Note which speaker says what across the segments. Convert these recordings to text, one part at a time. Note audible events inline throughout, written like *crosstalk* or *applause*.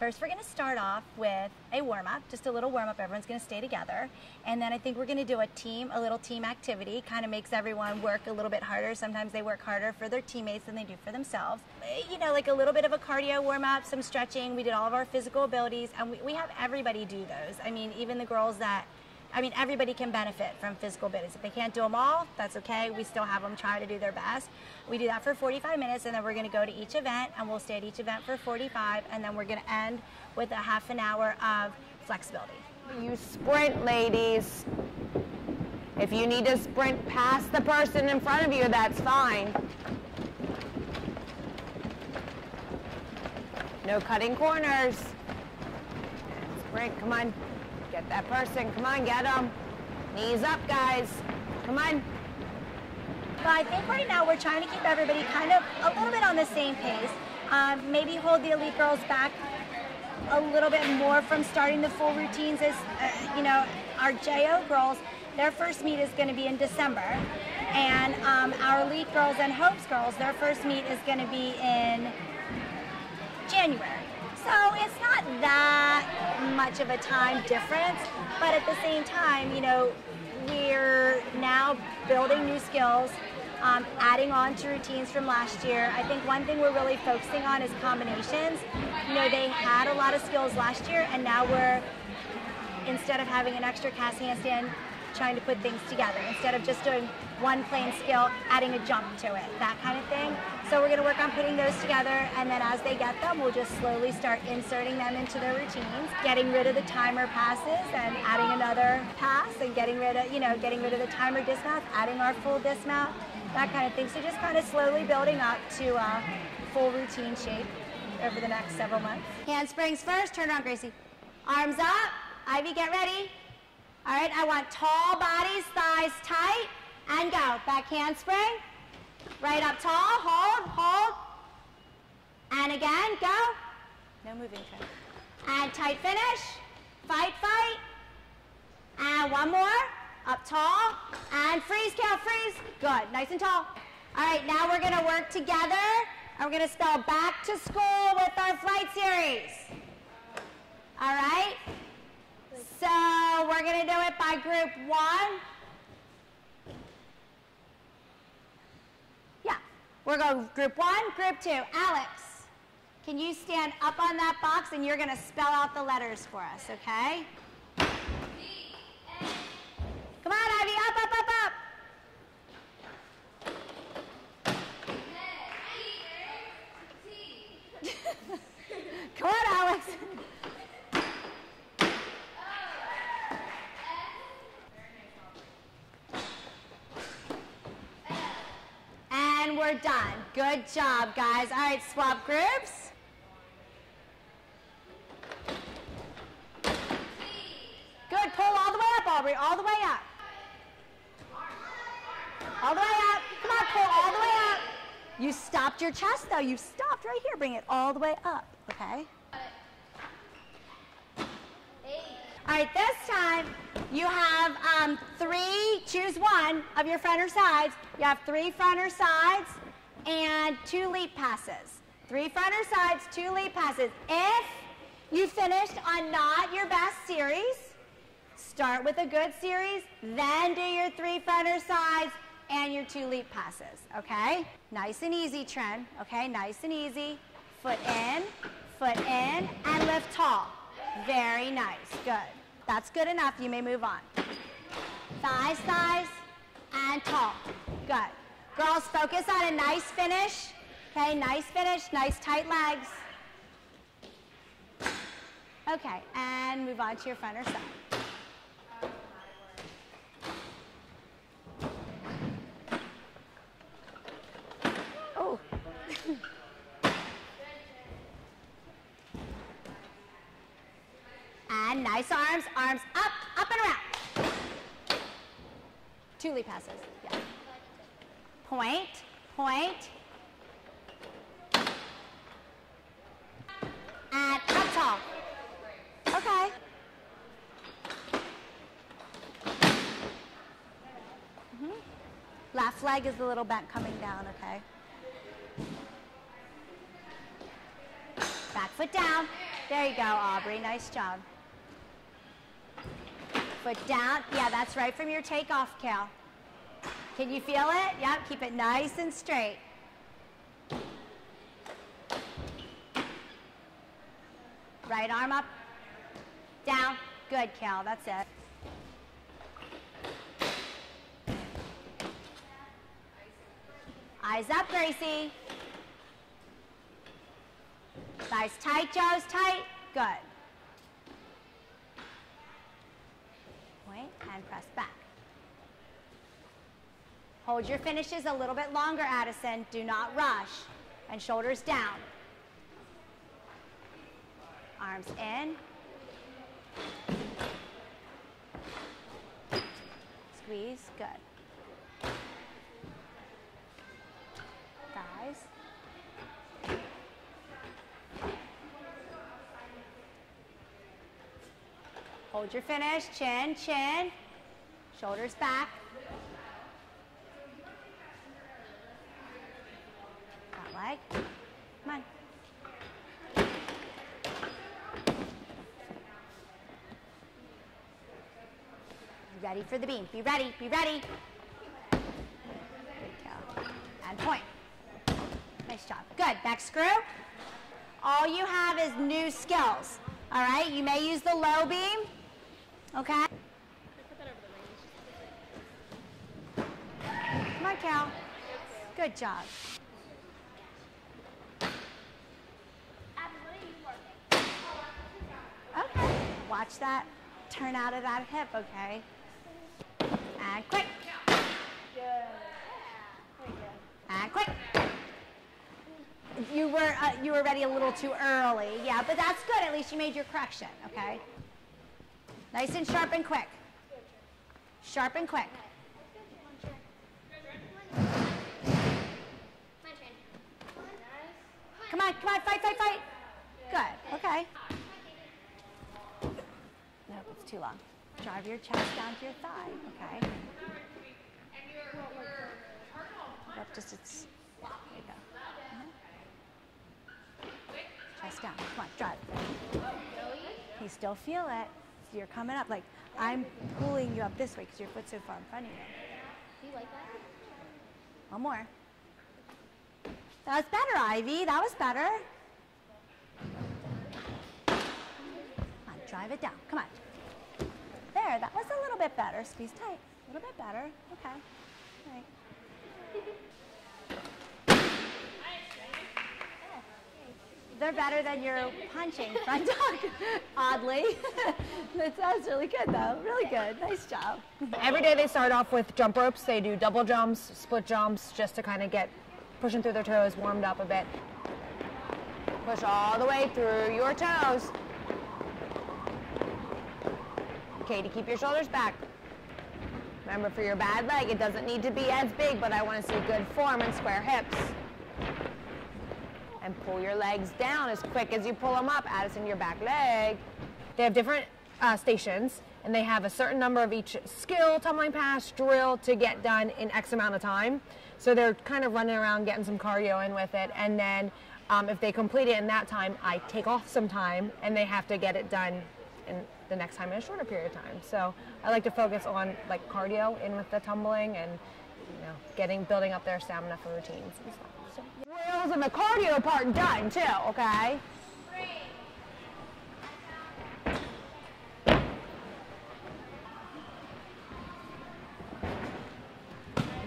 Speaker 1: First, we're going to start off with a warm up, just a little warm up. Everyone's going to stay together. And then I think we're going to do a team, a little team activity. Kind of makes everyone work a little bit harder. Sometimes they work harder for their teammates than they do for themselves. Eh, you know, like a little bit of a cardio warm up, some stretching. We did all of our physical abilities, and we, we have everybody do those. I mean, even the girls that I mean, everybody can benefit from physical abilities. If they can't do them all, that's okay. We still have them try to do their best. We do that for 45 minutes, and then we're going to go to each event, and we'll stay at each event for 45, and then we're going to end with a half an hour of flexibility.
Speaker 2: You sprint, ladies. If you need to sprint past the person in front of you, that's fine. No cutting corners. Sprint, come on. Get that person. Come on, get them. Knees up, guys. Come on.
Speaker 1: But I think right now we're trying to keep everybody kind of a little bit on the same pace. Um, maybe hold the elite girls back a little bit more from starting the full routines as, uh, you know, our JO girls, their first meet is going to be in December. And um, our elite girls and hopes girls, their first meet is going to be in January. So it's that much of a time difference, but at the same time, you know, we're now building new skills, um, adding on to routines from last year. I think one thing we're really focusing on is combinations. You know, they had a lot of skills last year, and now we're, instead of having an extra cast handstand, trying to put things together instead of just doing one plain skill, adding a jump to it, that kind of thing. So we're going to work on putting those together, and then as they get them, we'll just slowly start inserting them into their routines, getting rid of the timer passes and adding another pass, and getting rid of, you know, getting rid of the timer dismount, adding our full dismount, that kind of thing. So just kind of slowly building up to uh, full routine shape over the next several months. Handsprings first. Turn around, Gracie. Arms up. Ivy, get ready. All right, I want tall bodies, thighs tight, and go. Back handspring. Right up tall, hold, hold. And again, go. No moving, Trent. And tight finish. Fight, fight. And one more. Up tall. And freeze, count, freeze. Good, nice and tall. All right, now we're gonna work together. And we're gonna spell back to school with our flight series. All right? So we're going to do it by group one. Yeah, we're going group one, group two. Alex, can you stand up on that box and you're going to spell out the letters for us, okay? Come on, Ivy, up, up, up, up. Come on, Alex. We're done. Good job, guys. All right, swap groups. Good. Pull all the way up, Aubrey. All the way up. All the way up. Come on, pull all the way up. You stopped your chest, though. You stopped right here. Bring it all the way up, okay? All right, this time you have um, three, choose one of your fronter sides. You have three fronter sides and two leap passes. Three fronter sides, two leap passes. If you finished on not your best series, start with a good series, then do your three fronter sides and your two leap passes, okay? Nice and easy, Trent, okay? Nice and easy. Foot in, foot in, and lift tall. Very nice, good. That's good enough, you may move on. Thighs, thighs, and tall. Good. Girls, focus on a nice finish. Okay, nice finish, nice tight legs. Okay, and move on to your front or side. Leap passes, yeah. Point, point. And up tall. Okay. Mhm. Left leg is a little bent coming down, okay? Back foot down. There you go, Aubrey. Nice job. Foot down. Yeah, that's right from your takeoff, Cal. Can you feel it? Yep, keep it nice and straight. Right arm up, down. Good, Cal, that's it. Eyes up, Gracie. Thighs tight, Joe's tight. Good. Point and press back. Hold your finishes a little bit longer, Addison. Do not rush. And shoulders down. Arms in. Squeeze. Good. Thighs. Hold your finish. Chin, chin. Shoulders back. That leg. Come on. Be ready for the beam. Be ready. Be ready. And point. Nice job. Good. Back screw. All you have is new skills. All right. You may use the low beam. Okay. Come on, Cal. Good job. Okay. Watch that turn out of that hip, okay? And quick. And quick. You were uh, you were ready a little too early. Yeah, but that's good. At least you made your correction, okay? Nice and sharp and quick. Sharp and quick. Come on, come on, fight, fight, fight. Good, okay. Nope, it's too long. Drive your chest down to your thigh, okay? Up just it's, there you go. Mhm. Chest down, come on, drive. You still feel it. So you're coming up, like I'm pulling you up this way because your foot's so far in front of you.
Speaker 3: Do you like that?
Speaker 1: One more. That was better, Ivy. That was better. Come on, drive it down. Come on. There, that was a little bit better. Squeeze tight. A little bit better. Okay. All right. They're better than your punching front *laughs* dog, oddly. *laughs* that sounds really good, though. Really good. Nice job.
Speaker 2: Every day they start off with jump ropes. They do double jumps, split jumps, just to kind of get pushing through their toes, warmed up a bit. Push all the way through your toes. Okay, to keep your shoulders back. Remember, for your bad leg, it doesn't need to be as big, but I want to see good form and square hips. And pull your legs down as quick as you pull them up. Addison, your back leg. They have different uh, stations, and they have a certain number of each skill, tumbling pass, drill to get done in X amount of time. So they're kind of running around getting some cardio in with it, and then um, if they complete it in that time, I take off some time, and they have to get it done in the next time in a shorter period of time. So I like to focus on like cardio in with the tumbling and you know getting building up their stamina for routines and stuff. So drills and the cardio part done too. Okay.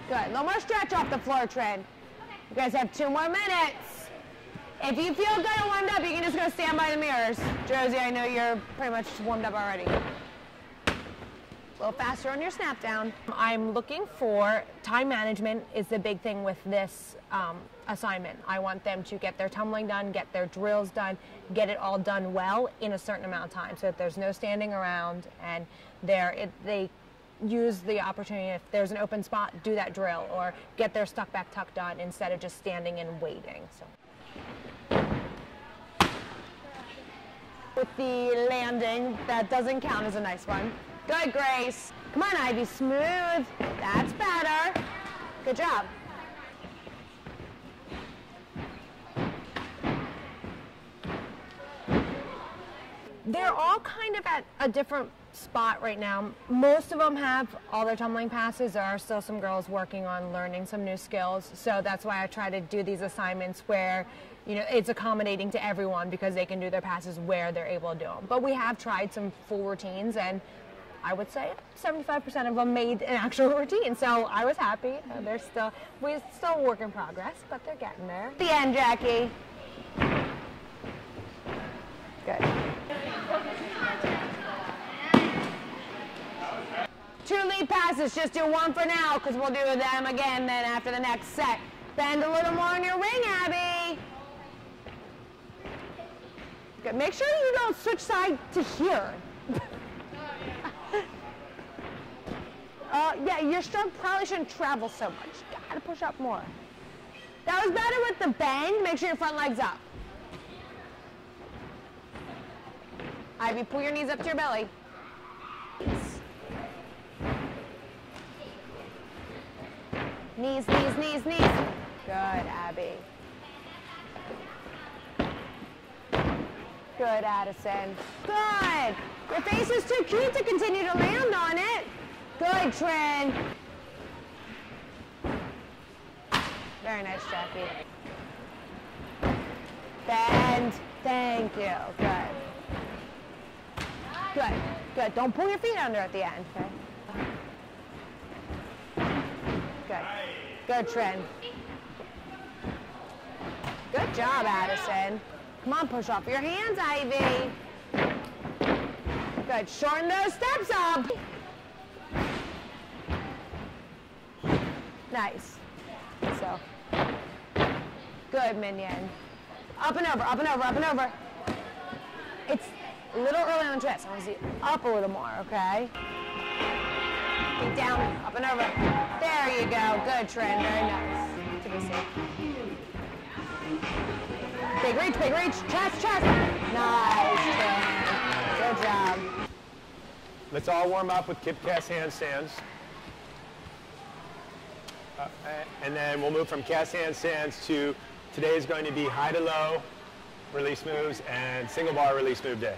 Speaker 2: Good. No more stretch off the floor, Trin. You guys have two more minutes. If you feel good and warmed up, you can just go stand by the mirrors. Josie, I know you're pretty much warmed up already. A little faster on your snap down. I'm looking for time management is the big thing with this um, assignment. I want them to get their tumbling done, get their drills done, get it all done well in a certain amount of time so that there's no standing around and they're, they use the opportunity if there's an open spot, do that drill or get their stuck back tuck done instead of just standing and waiting. So. With the landing, that doesn't count as a nice one. Good, Grace. Come on, Ivy, smooth. That's better. Good job. They're all kind of at a different spot right now. Most of them have all their tumbling passes. There are still some girls working on learning some new skills. So that's why I try to do these assignments where, you know, it's accommodating to everyone because they can do their passes where they're able to do them. But we have tried some full routines and I would say 75% of them made an actual *laughs* routine. So I was happy. They're still, we're still work in progress, but they're getting there. The end, Jackie. Good. Two lead passes, just do one for now because we'll do them again then after the next set. Bend a little more on your ring, Abby. Good. Make sure you don't switch side to here. *laughs* uh, yeah, your stroke probably shouldn't travel so much. Gotta push up more. That was better with the bend. Make sure your front leg's up. Ivy, pull your knees up to your belly. Knees, knees, knees, knees. Good, Abby. Good, Addison. Good. Your face is too cute to continue to land on it. Good, Trin. Very nice, Jackie. Bend. Thank you. Good. Good. Good. Don't pull your feet under at the end, okay? Good. Good, Trin. Good job, Addison. Come on, push off your hands, Ivy. Good. Shorten those steps up. Nice. So. Good, Minion. Up and over, up and over, up and over. It's a little early on the twist. I want to see up a little more, okay? Feet down, up and over. There you go. Good, Trin. Very nice. To be safe. Big reach, big reach. Chest, chest. Nice. Good job.
Speaker 3: Let's all warm up with kip cast handstands. Uh, and then we'll move from cast handstands to today is going to be high to low release moves and single bar release move day.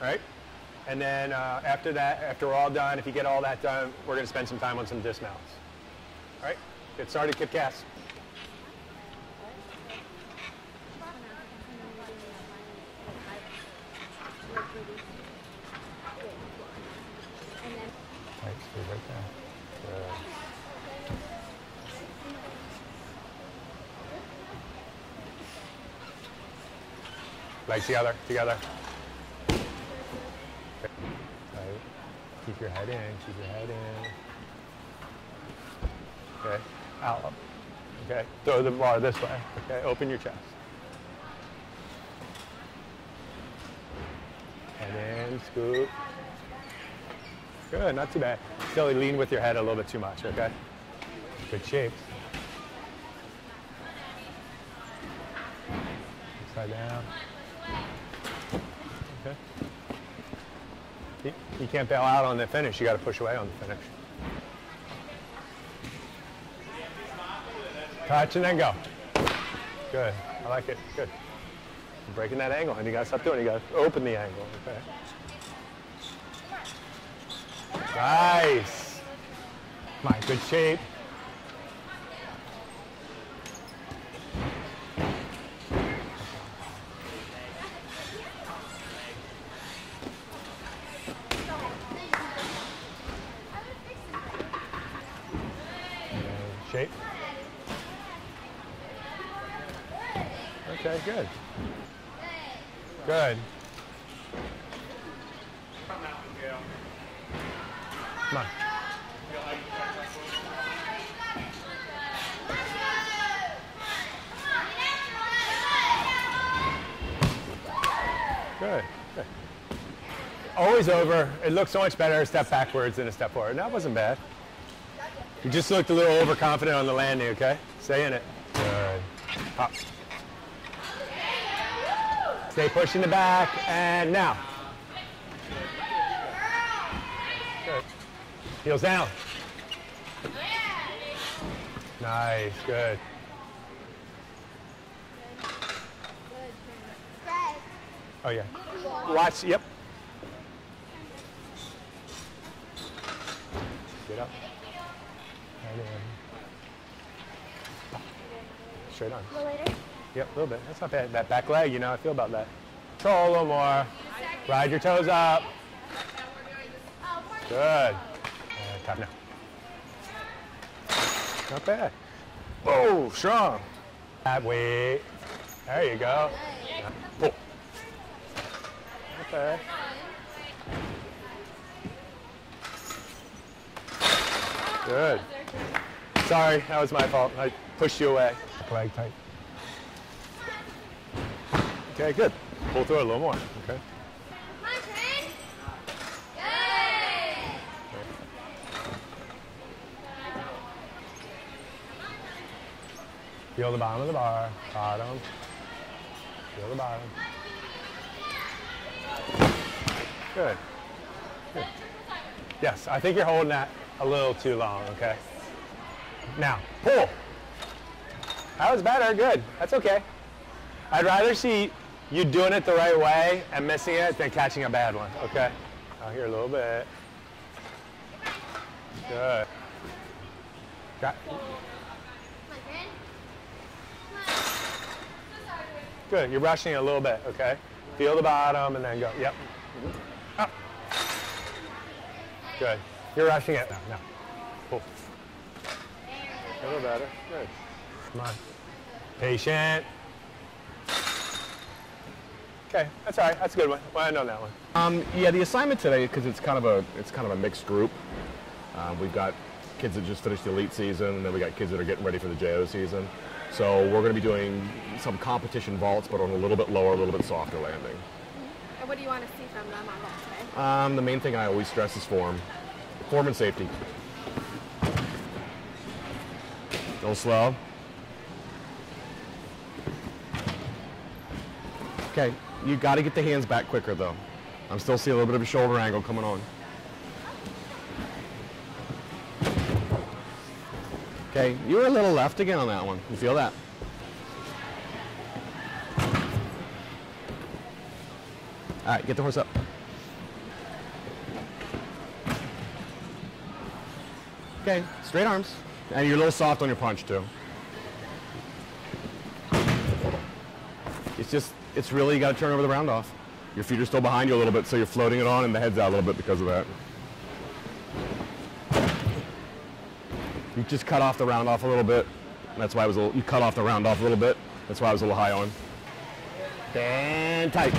Speaker 3: All right? And then uh, after that, after we're all done, if you get all that done, we're going to spend some time on some dismounts. All right? Get started, kip. Good. Legs together, together. Your head in, keep your head in. Okay, out. Okay, throw the bar this way. Okay, open your chest. And then scoop. Good, not too bad. Still lean with your head a little bit too much, okay? Good shape. Upside down. Okay. You, you can't bail out on the finish. You got to push away on the finish. Touch and then go. Good. I like it. Good. You're breaking that angle, and you got to stop doing it. You got to open the angle. Okay. Nice. On, good. Shape. Okay, good. Good. Good. Always over. It looks so much better a step backwards than a step forward. That wasn't bad. You just looked a little overconfident on the landing, okay? Stay in it. Good. Up. Stay pushing the back, and now. Heels down. Nice, good. Oh yeah. Watch. Yep. Get up. Straight on.
Speaker 1: A little later.
Speaker 3: Yep, a little bit. That's not bad. That back leg, you know, I feel about that. Control a little more. Ride your toes up. Oh, good. Tap now. Not bad. Oh, strong. That weight. There you go. Pull. Not bad. Good. Sorry, that was my fault. I pushed you away. Leg tight. Okay, good. Pull through a little more. Okay.
Speaker 4: My turn. Yay!
Speaker 3: Feel the bottom of the bar. Bottom. Feel the bottom. Good. Good. Yes, I think you're holding that a little too long, okay? Now, pull. That was better. Good. That's okay. I'd rather see you doing it the right way and missing it than catching a bad one, okay? Out here a little bit. Good. Got,
Speaker 4: My turn.
Speaker 3: Good. You're rushing it a little bit, okay? Feel the bottom and then go. Yep. Up. Good. You're rushing it now. Now. Pull. A little better. Good. Come on. Patient. Okay, that's all right. That's a good one. Well, I know that one.
Speaker 5: Um, yeah, the assignment today, because it's kind of a it's kind of a mixed group. Um, we've got kids that just finished the elite season, and then we got kids that are getting ready for the JO season. So we're going to be doing some competition vaults, but on a little bit lower, a little bit softer landing.
Speaker 6: And what do you want to see from them on that today?
Speaker 5: Um, the main thing I always stress is form, form and safety. Little slow. Okay, you got to get the hands back quicker though. I'm still seeing a little bit of a shoulder angle coming on. Okay, you were a little left again on that one. You feel that? All right, get the horse up. Okay, straight arms. And you're a little soft on your punch too. It's just, it's really, you gotta turn over the round off. Your feet are still behind you a little bit, so you're floating it on and the head's out a little bit because of that. You just cut off the round off a little bit. That's why I was a little, you cut off the round off a little bit. That's why I was a little high on. And tight.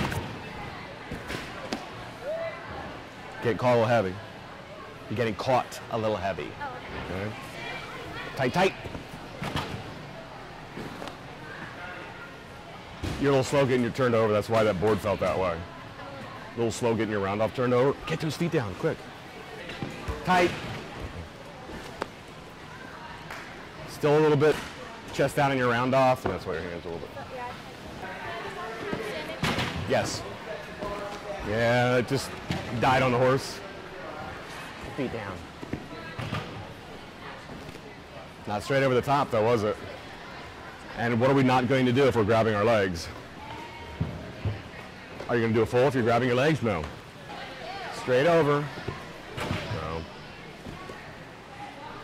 Speaker 5: Get caught a little heavy. You're getting caught a little heavy. Oh, okay. Tight, tight. You're a little slow getting your turned over. That's why that board felt that way. A little slow getting your round off turned over. Get those feet down, quick. Tight. Still a little bit chest down in your round off, and that's why your hands a little bit. Yes. Yeah, it just died on the horse. Feet down. Not straight over the top, though, was it? And what are we not going to do if we're grabbing our legs? Are you going to do a full if you're grabbing your legs? No. Straight over. No.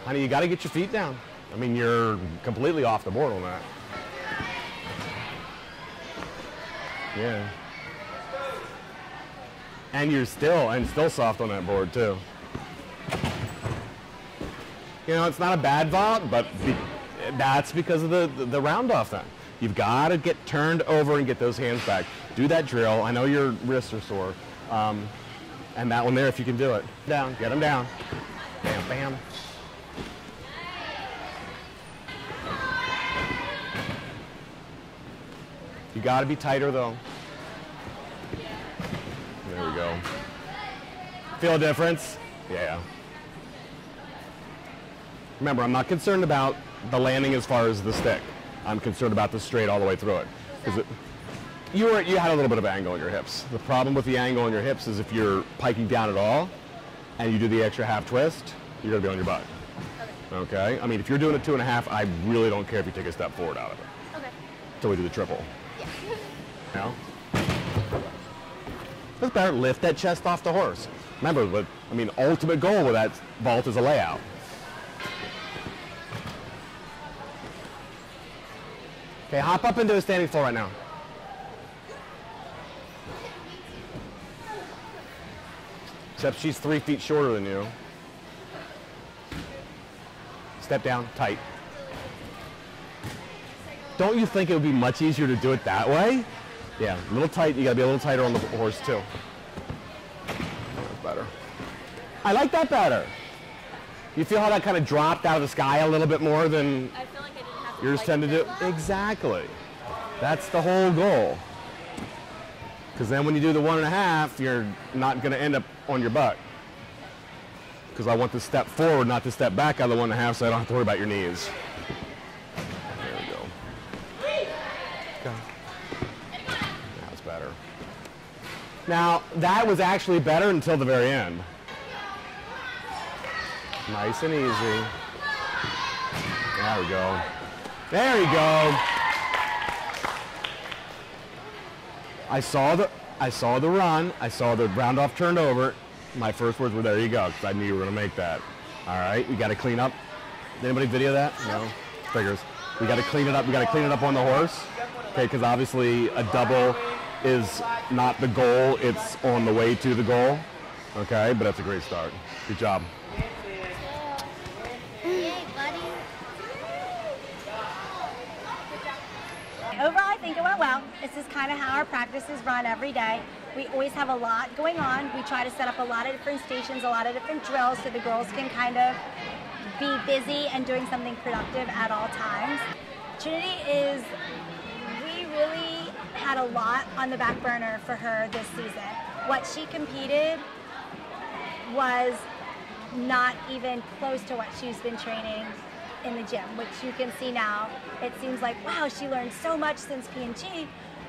Speaker 5: Honey, you got to get your feet down. I mean, you're completely off the board on that. Yeah. And you're still, and still soft on that board too. You know, it's not a bad vault, but be, that's because of the, the, the round off then. You've got to get turned over and get those hands back. Do that drill. I know your wrists are sore. Um, and that one there, if you can do it. Down, get them down. Bam, bam. You got to be tighter though. There we go. Feel a difference? Yeah. Remember, I'm not concerned about the landing as far as the stick. I'm concerned about the straight all the way through it. Because you were you had a little bit of angle in your hips. The problem with the angle in your hips is if you're piking down at all, and you do the extra half twist, you're gonna be on your butt. Okay. I mean, if you're doing a two and a half, I really don't care if you take a step forward out of it
Speaker 6: Okay.
Speaker 5: until we do the triple. Know? That's better. Lift that chest off the horse. Remember, what I mean, ultimate goal with that vault is a layout. Okay, hop up into a standing floor right now. Except she's three feet shorter than you. Step down, tight. Don't you think it would be much easier to do it that way? Yeah, a little tight. You gotta be a little tighter on the horse too. That's better. I like that better. You feel how that kind of dropped out of the sky a little bit more than
Speaker 6: I feel like I didn't have to
Speaker 5: yours tend to do?
Speaker 6: it.
Speaker 5: Exactly. That's the whole goal. Because then when you do the one and a half, you're not gonna end up on your butt. Because I want to step forward, not to step back out of the one and a half, so I don't have to worry about your knees. There we go. Okay. That's better. Now, that was actually better until the very end. Nice and easy. There we go. There you go. I saw the I saw the run. I saw the round off turned over. My first words were there you go, because I knew you were gonna make that. All right, we gotta clean up. Did anybody video that? No. Figures. We gotta clean it up. We gotta clean it up on the horse. Okay, because obviously a double is not the goal, it's on the way to the goal. Okay, but that's a great start. Good job.
Speaker 1: Overall, I think it went well. This is kind of how our practices run every day. We always have a lot going on. We try to set up a lot of different stations, a lot of different drills so the girls can kind of be busy and doing something productive at all times. Trinity is, we really had a lot on the back burner for her this season. What she competed was not even close to what she's been training in the gym, which you can see now. It seems like, wow, she learned so much since P&G,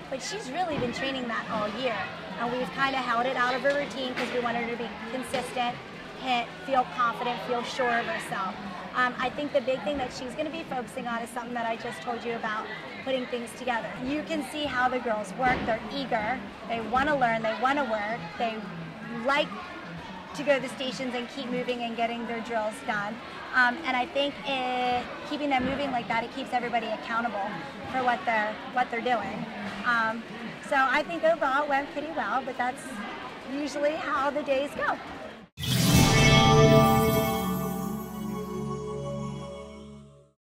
Speaker 1: but she's really been training that all year. And we've kind of held it out of her routine because we wanted her to be consistent, hit, feel confident, feel sure of herself. Um, I think the big thing that she's going to be focusing on is something that I just told you about, putting things together. You can see how the girls work. They're eager. They want to learn. They want to work. They like to go to the stations and keep moving and getting their drills done. Um, and I think it, keeping them moving like that, it keeps everybody accountable for what they're what they're doing. Um, so I think overall it went pretty well, but that's usually how the days go.